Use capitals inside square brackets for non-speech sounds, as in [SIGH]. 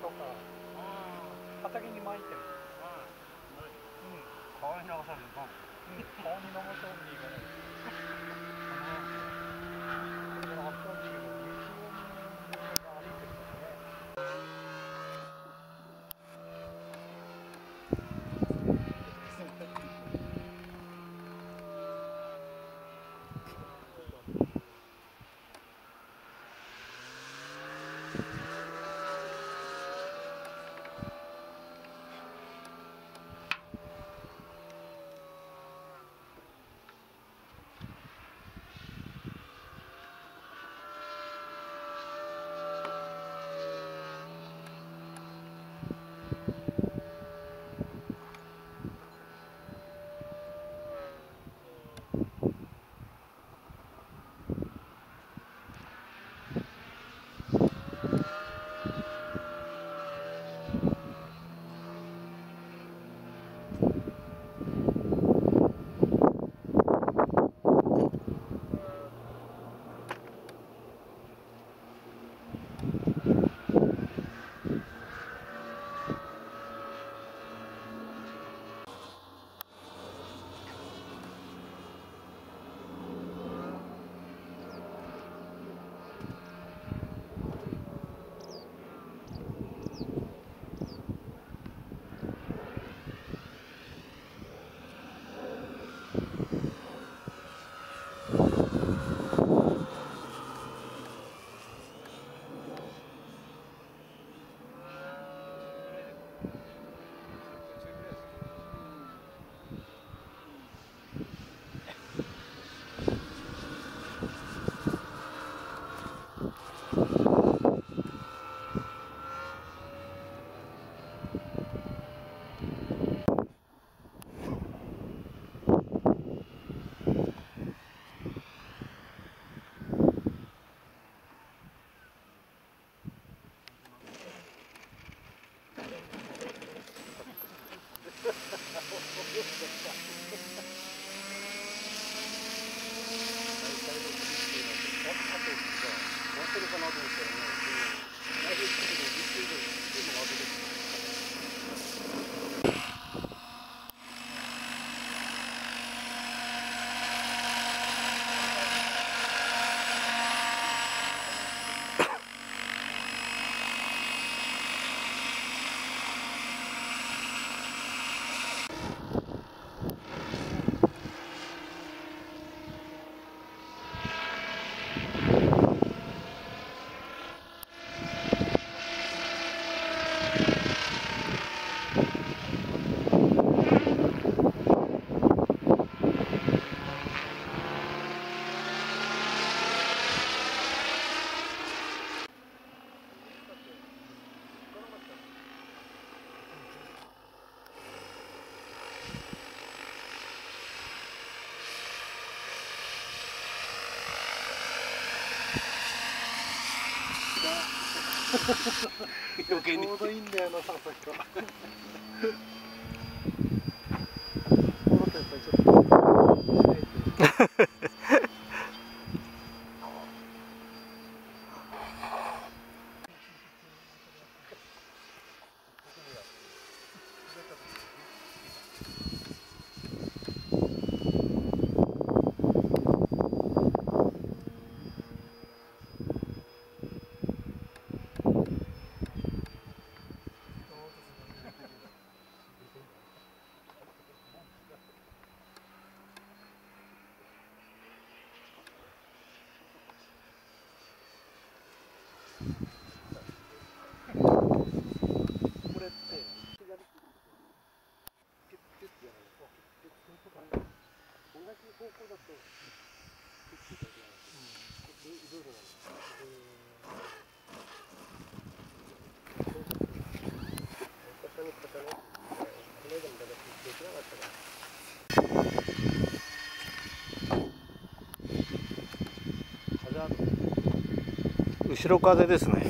とか畑に巻いてる。川に流されるのかうん。顔に飲むといいかね [LAUGHS] 余計に。ちょうどいいんだよな佐々木は。思ったやっぱりちょっと後ろ風ですね。